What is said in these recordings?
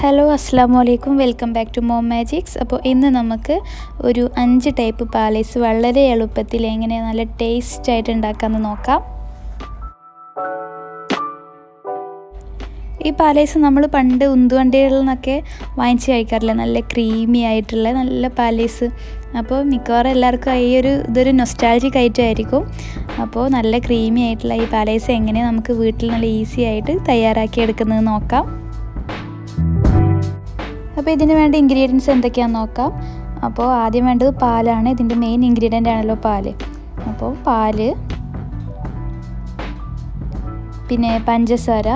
Hello അസ്സാം വലൈക്കും welcome back to mom magics അപ്പോൾ ഇന്ന് നമുക്ക് ഒരു അഞ്ച് ടൈപ്പ് പാലൈസ് വളരെ എളുപ്പത്തിൽ എങ്ങനെ നല്ല ടേസ്റ്റ് ആയിട്ട് ഉണ്ടാക്കാമെന്ന് നോക്കാം. ഈ പാലേസ് നമ്മൾ പണ്ട് ഉന്തുവണ്ടികളിൽ നിന്നൊക്കെ വാങ്ങിച്ച് കഴിക്കാറില്ല? നല്ല ക്രീമി ആയിട്ടുള്ള നല്ല പാലേസ്. അപ്പോൾ മിക്കവാറും എല്ലാവർക്കും ഈ ഒരു ഇതൊരു നൊസ്റ്റാൾജിക് ഐറ്റം ആയിരിക്കും. അപ്പോൾ നല്ല ക്രീമി ആയിട്ടുള്ള ഈ പാലേസ് എങ്ങനെ നമുക്ക് വീട്ടിൽ നല്ല ഈസി ആയിട്ട് തയ്യാറാക്കി എടുക്കുന്നത് നോക്കാം. അപ്പോൾ ഇതിന് വേണ്ട ഇൻഗ്രീഡിയൻസ് എന്തൊക്കെയാണെന്ന് നോക്കാം. അപ്പോൾ ആദ്യം വേണ്ടത് പാലാണ്. ഇതിന്റെ മെയിൻ ഇൻഗ്രീഡിയന്റ് ആണല്ലോ പാൽ. അപ്പോൾ പാൽ പിന്നെ പഞ്ചസാര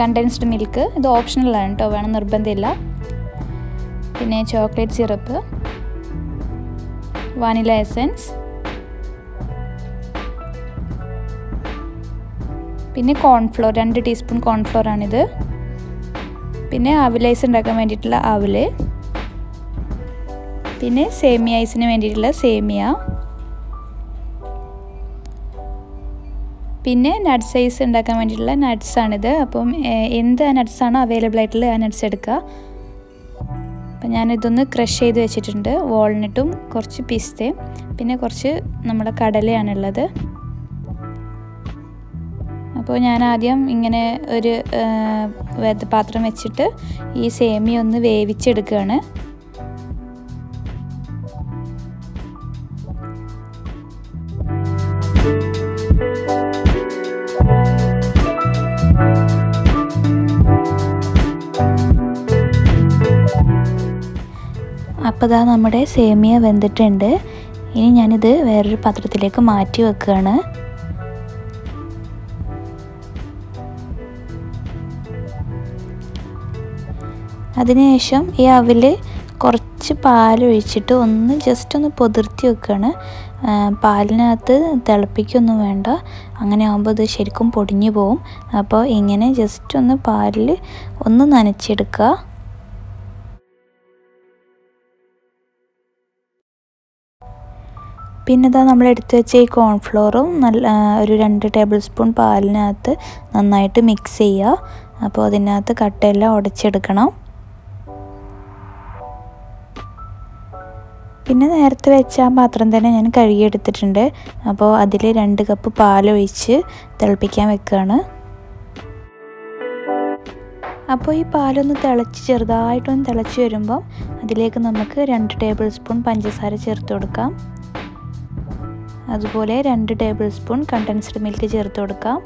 കണ്ടൻസ്ഡ് മിൽക്ക് ഇത് ഓപ്ഷണലാണ് കേട്ടോ വേണം നിർബന്ധമില്ല. പിന്നെ ചോക്ലേറ്റ് സിറപ്പ് വാനില എസൻസ് പിന്നെ കോൺഫ്ലോർ രണ്ട് ടീസ്പൂൺ കോൺഫ്ലോർ ആണിത്. പിന്നെ ഐസ് ഉണ്ടാക്കാൻ വേണ്ടിയിട്ടുള്ള ആവിൽ പിന്നെ സേമിയ ഐസിന് വേണ്ടിയിട്ടുള്ള സേമിയ പിന്നെ നട്ട്സ് ഐസ് ഉണ്ടാക്കാൻ വേണ്ടിയിട്ടുള്ള നട്ട്സ് ആണിത്. അപ്പം എന്ത് നട്ട്സ് ആണോ അവൈലബിൾ ആയിട്ടുള്ള ആ നട്ട്സ് എടുക്കുക. അപ്പം ഞാനിതൊന്ന് ക്രഷ് ചെയ്ത് വെച്ചിട്ടുണ്ട്. വാൾനട്ടും കുറച്ച് പിസ്തയും പിന്നെ കുറച്ച് നമ്മുടെ കടലയാണുള്ളത്. അപ്പോൾ ഞാൻ ആദ്യം ഇങ്ങനെ ഒരു പാത്രം വെച്ചിട്ട് ഈ സേമിയ ഒന്ന് വേവിച്ചെടുക്കുകയാണ്. അപ്പോൾ ഇതാ നമ്മുടെ സേമിയ വെന്തിട്ടുണ്ട്. ഇനി ഞാനിത് വേറൊരു പാത്രത്തിലേക്ക് മാറ്റി വെക്കുകയാണ്. അതിനുശേഷം ഈ അവിൽ കുറച്ച് പാലൊഴിച്ചിട്ട് ഒന്ന് ജസ്റ്റ് ഒന്ന് പൊതിർത്തി വെക്കുകയാണ്. പാലിനകത്ത് തിളപ്പിക്കൊന്നും വേണ്ട. അങ്ങനെ ആകുമ്പോൾ ഇത് ശരിക്കും പൊടിഞ്ഞു പോവും. അപ്പോൾ ഇങ്ങനെ ജസ്റ്റ് ഒന്ന് പാലിൽ ഒന്ന് നനച്ചെടുക്കുക. പിന്നെ ഇതാ നമ്മൾ എടുത്ത് വെച്ച ഈ കോൺഫ്ലോറും നല്ല ഒരു രണ്ട് ടേബിൾ സ്പൂൺ പാലിനകത്ത് നന്നായിട്ട് മിക്സ് ചെയ്യുക അപ്പോൾ അതിനകത്ത് കട്ടയെല്ലാം ഉടച്ചെടുക്കണം പിന്നെ നേരത്തെ വെച്ച ആ പാത്രം തന്നെ ഞാൻ കഴുകിയെടുത്തിട്ടുണ്ട്. അപ്പോൾ അതിൽ രണ്ട് കപ്പ് പാലൊഴിച്ച് തിളപ്പിക്കാൻ വെക്കുകയാണ് അപ്പോൾ ഈ പാലൊന്ന് തിളച്ച് ചെറുതായിട്ടൊന്ന് തിളച്ച് വരുമ്പം അതിലേക്ക് നമുക്ക് രണ്ട് ടേബിൾ സ്പൂൺ പഞ്ചസാര ചേർത്ത് കൊടുക്കാം. അതുപോലെ രണ്ട് ടേബിൾ സ്പൂൺ കണ്ടൻസ്ഡ് മിൽക്ക് ചേർത്ത് കൊടുക്കാം.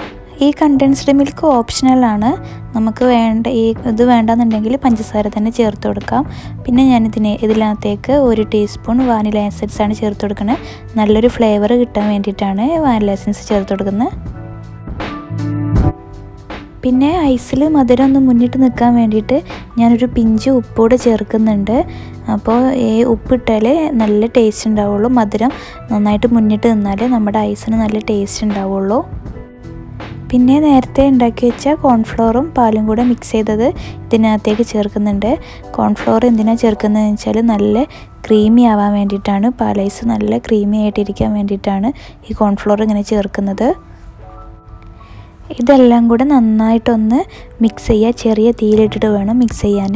ഈ കണ്ടൻസ്ഡ് മിൽക്ക് ഓപ്ഷണലാണ് നമുക്ക് വേണ്ട ഈ ഇത് വേണ്ടെന്നുണ്ടെങ്കിൽ പഞ്ചസാര തന്നെ ചേർത്ത് കൊടുക്കാം. പിന്നെ ഞാനിതിന് ഇതിനകത്തേക്ക് ഒരു ടീസ്പൂൺ വാനില എസൻസ് ആണ് ചേർത്ത് കൊടുക്കുന്നത്. നല്ലൊരു ഫ്ലേവർ കിട്ടാൻ വേണ്ടിയിട്ടാണ് വാനില എസൻസ് ചേർത്ത് കൊടുക്കുന്നത്. പിന്നെ ഐസിൽ മധുരം ഒന്ന് മുന്നിട്ട് നിൽക്കാൻ വേണ്ടിയിട്ട് ഞാനൊരു പിഞ്ച് ഉപ്പൂടെ ചേർക്കുന്നുണ്ട്. അപ്പോൾ ഈ ഉപ്പിട്ടാൽ നല്ല ടേസ്റ്റ് ഉണ്ടാവുള്ളൂ. മധുരം നന്നായിട്ട് മുന്നിട്ട് നിന്നാലേ നമ്മുടെ ഐസിന് നല്ല ടേസ്റ്റ് ഉണ്ടാവുള്ളൂ. പിന്നെ നേരത്തെ ഉണ്ടാക്കി വെച്ച കോൺഫ്ലോറും പാലും കൂടെ മിക്സ് ചെയ്തത് ഇതിനകത്തേക്ക് ചേർക്കുന്നുണ്ട്. കോൺഫ്ലോർ എന്തിനാണ് ചേർക്കുന്നതെന്ന് വെച്ചാൽ നല്ല ക്രീമി ആവാൻ വേണ്ടിയിട്ടാണ്. പാലൈസ് നല്ല ക്രീമി ആയിട്ടിരിക്കാൻ വേണ്ടിയിട്ടാണ് ഈ കോൺഫ്ലോർ ഇങ്ങനെ ചേർക്കുന്നത്. ഇതെല്ലാം കൂടെ നന്നായിട്ടൊന്ന് മിക്സ് ചെയ്യുക ചെറിയ തീയിലിട്ടിട്ട് വേണം മിക്സ് ചെയ്യാൻ.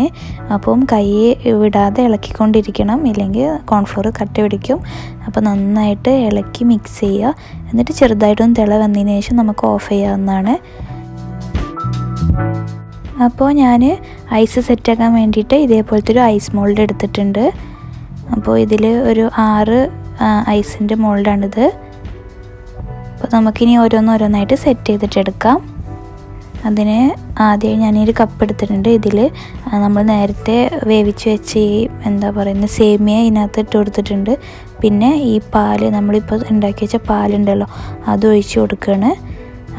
അപ്പം കൈ വിടാതെ ഇളക്കിക്കൊണ്ടിരിക്കണം. ഇല്ലെങ്കിൽ കോൺഫ്ലോർ കട്ടി പിടിക്കും. അപ്പോൾ നന്നായിട്ട് ഇളക്കി മിക്സ് ചെയ്യുക എന്നിട്ട് ചെറുതായിട്ടൊന്ന് തിള വന്നതിന് ശേഷം നമുക്ക് ഓഫ് ചെയ്യാവുന്നതാണ്. അപ്പോൾ ഞാൻ ഐസ് സെറ്റാക്കാൻ വേണ്ടിയിട്ട് ഇതേപോലത്തെ ഒരു ഐസ് മോൾഡ് എടുത്തിട്ടുണ്ട്. അപ്പോൾ ഇതിൽ ഒരു ആറ് ഐസിന്റെ മോൾഡാണിത് അപ്പോൾ നമുക്കിനി ഓരോന്നോരോന്നായിട്ട് സെറ്റ് ചെയ്തിട്ട് എടുക്കാം. അതിന് ആദ്യം ഞാനൊരു കപ്പ് എടുത്തിട്ടുണ്ട്. ഇതിൽ നമ്മൾ നേരത്തെ വേവിച്ച് വെച്ച് ഈ എന്താ പറയുന്നത് സേമിയ ഇതിനകത്ത് ഇട്ട് കൊടുത്തിട്ടുണ്ട്. പിന്നെ ഈ പാൽ നമ്മളിപ്പോൾ ഉണ്ടാക്കി വെച്ച പാലുണ്ടല്ലോ അത് ഒഴിച്ച് കൊടുക്കുകയാണ്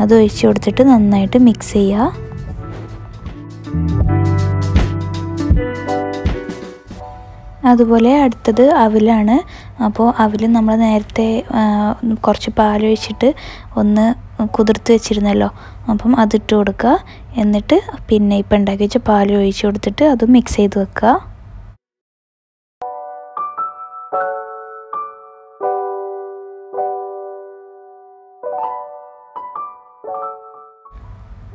അത് ഒഴിച്ച് കൊടുത്തിട്ട് നന്നായിട്ട് മിക്സ് ചെയ്യുക. അതുപോലെ അടുത്തത് അവിലാണ്. അപ്പോൾ അവിൽ നമ്മൾ നേരത്തെ കുറച്ച് പാലൊഴിച്ചിട്ട് ഒന്ന് കുതിർത്ത് വെച്ചിരുന്നല്ലോ. അപ്പം അതിട്ട് കൊടുക്കുക. എന്നിട്ട് പിന്നെ ഇപ്പം ഉണ്ടാക്കി വെച്ച പാൽ ഒഴിച്ച് കൊടുത്തിട്ട് അത് മിക്സ് ചെയ്ത് വെക്കുക.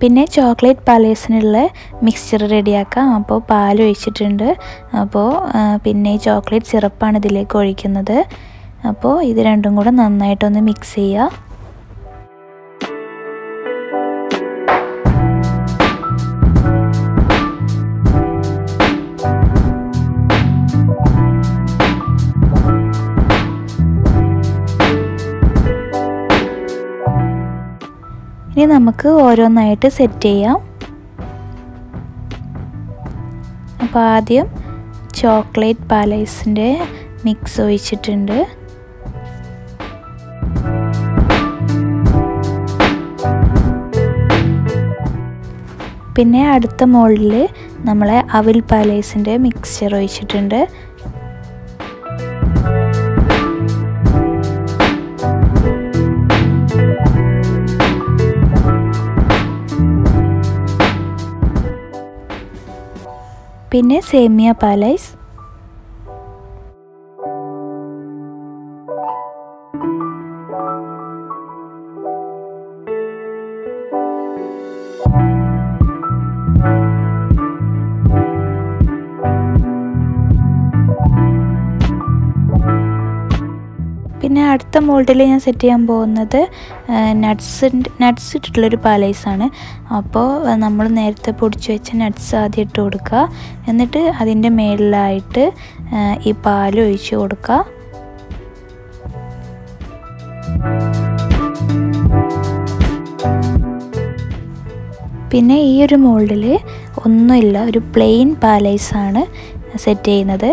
പിന്നെ ചോക്ലേറ്റ് പാലേസിനുള്ള മിക്സ്ചർ റെഡിയാക്കാം. അപ്പോൾ പാൽ ഒഴിച്ചിട്ടുണ്ട് അപ്പോൾ പിന്നെ ചോക്ലേറ്റ് സിറപ്പാണ് ഇതിലേക്ക് ഒഴിക്കുന്നത്. അപ്പോൾ ഇത് രണ്ടും കൂടെ നന്നായിട്ടൊന്ന് മിക്സ് ചെയ്യുക. ഇനി നമുക്ക് ഓരോന്നായിട്ട് സെറ്റ് ചെയ്യാം. അപ്പോൾ ആദ്യം ചോക്ലേറ്റ് പാലൈസിന്റെ മിക്സ് ഒഴിച്ചിട്ടുണ്ട്. പിന്നെ അടുത്ത മോളിൽ നമ്മളെ അവിൽ പാലേസിന്റെ മിക്സ്ചർ ഒഴിച്ചിട്ടുണ്ട്. പിന്നെ സേമിയ പാലൈസ്. പിന്നെ അടുത്ത മോൾഡിൽ ഞാൻ സെറ്റ് ചെയ്യാൻ പോകുന്നത് നട്ട്സിന്റെ നട്ട്സ് ഇട്ടിട്ടുള്ളൊരു പാലൈസാണ് അപ്പോൾ നമ്മൾ നേരത്തെ പൊടിച്ച് വെച്ച നട്ട്സ് ആദ്യം ഇട്ട് കൊടുക്കുക. എന്നിട്ട് അതിന്റെ മേളിലായിട്ട് ഈ പാൽ ഒഴിച്ച് കൊടുക്കുക. പിന്നെ ഈ ഒരു മോൾഡിൽ ഒന്നുമില്ല ഒരു പ്ലെയിൻ പാലൈസാണ് സെറ്റ് ചെയ്യുന്നത്.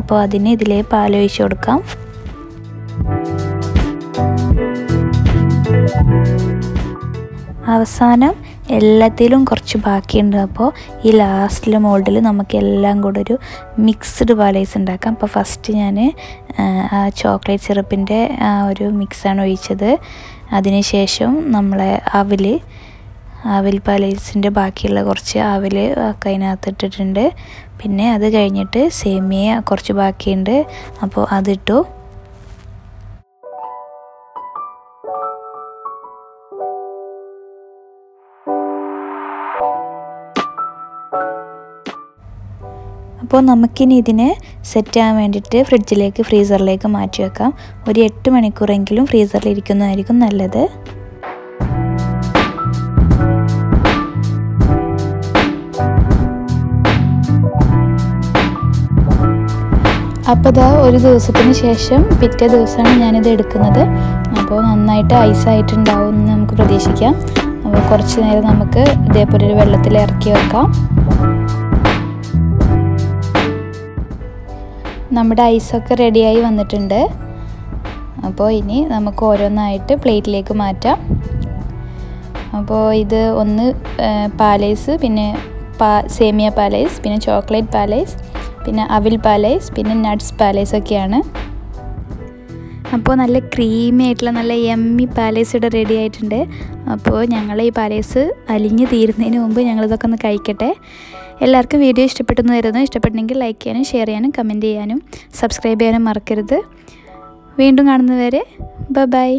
അപ്പോൾ അതിന് ഇതിലേ പാലൊഴിച്ച് കൊടുക്കാം. അവസാനം എല്ലാത്തിലും കുറച്ച് ബാക്കിയുണ്ട്. അപ്പോൾ ഈ ലാസ്റ്റിലെ മോൾഡിൽ നമുക്ക് എല്ലാം കൂടെ ഒരു മിക്സ്ഡ് പാലൈസ് ഉണ്ടാക്കാം. അപ്പോൾ ഫസ്റ്റ് ഞാൻ ആ ചോക്ലേറ്റ് സിറപ്പിന്റെ ആ ഒരു മിക്സാണ് ഒഴിച്ചത്. അതിനുശേഷം നമ്മളെ അവിൽ അവൽ പാലൈസിന്റെ ബാക്കിയുള്ള കുറച്ച് ആവിൽ ഒക്കെ അതിനകത്ത് ഇട്ടിട്ടുണ്ട്. പിന്നെ അത് കഴിഞ്ഞിട്ട് സേമിയ കുറച്ച് ബാക്കിയുണ്ട്. അപ്പോൾ അതിട്ടു. അപ്പോൾ നമുക്കിനി ഇതിനെ സെറ്റ് ചെയ്യാൻ വേണ്ടിയിട്ട് ഫ്രിഡ്ജിലേക്ക് ഫ്രീസറിലേക്ക് മാറ്റി വെക്കാം. ഒരു എട്ട് മണിക്കൂറെങ്കിലും ഫ്രീസറിൽ ഇരിക്കുന്നതായിരിക്കും നല്ലത്. അപ്പോൾ ഇതാ ഒരു ദിവസത്തിന് ശേഷം പിറ്റേ ദിവസമാണ് ഞാനിത് എടുക്കുന്നത്. അപ്പോൾ നന്നായിട്ട് ഐസായിട്ടുണ്ടാവും എന്ന് നമുക്ക് പ്രതീക്ഷിക്കാം. അപ്പോൾ കുറച്ച് നേരം നമുക്ക് ഇതേപോലെ ഒരു വെള്ളത്തിൽ ഇറക്കി വെക്കാം. നമ്മുടെ ഐസൊക്കെ റെഡിയായി വന്നിട്ടുണ്ട്. അപ്പോൾ ഇനി നമുക്ക് ഓരോന്നായിട്ട് പ്ലേറ്റിലേക്ക് മാറ്റാം. അപ്പോൾ ഇത് ഒന്ന് പാലേസ് പിന്നെ പാ സേമിയ പാലേസ് പിന്നെ ചോക്ലേറ്റ് പാലേസ് പിന്നെ അവിൽ പാലേസ് പിന്നെ നട്ട്സ് പാലേസ് ഒക്കെയാണ് അപ്പോൾ നല്ല ക്രീമി ആയിട്ടുള്ള നല്ല എമ്മി പാലേസ് ഇവിടെ റെഡി ആയിട്ടുണ്ട്. അപ്പോൾ ഞങ്ങൾ ഈ പാലേസ് അലിഞ്ഞ് തീരുന്നതിന് മുമ്പ് ഞങ്ങളിതൊക്കെ ഒന്ന് കഴിക്കട്ടെ. എല്ലാവർക്കും വീഡിയോ ഇഷ്ടപ്പെട്ടെന്ന് വരുന്നു ഇഷ്ടപ്പെട്ടെങ്കിൽ ലൈക്ക് ചെയ്യാനും ഷെയർ ചെയ്യാനും കമന്റ് ചെയ്യാനും സബ്സ്ക്രൈബ് ചെയ്യാനും മറക്കരുത്. വീണ്ടും കാണുന്നവരെ ബൈ